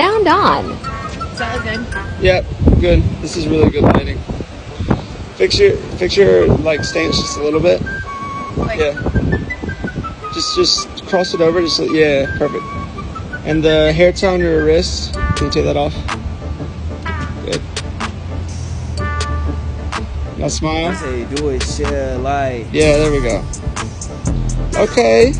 Sound on. Sound good. Yep, good. This is really good lighting. Fix your fix your like stance just a little bit. Like, Yeah. Just just cross it over. Just yeah, perfect. And the hair tie on your wrist. Can you take that off? Good. Now smile. say do it, share, like. Yeah, there we go. Okay.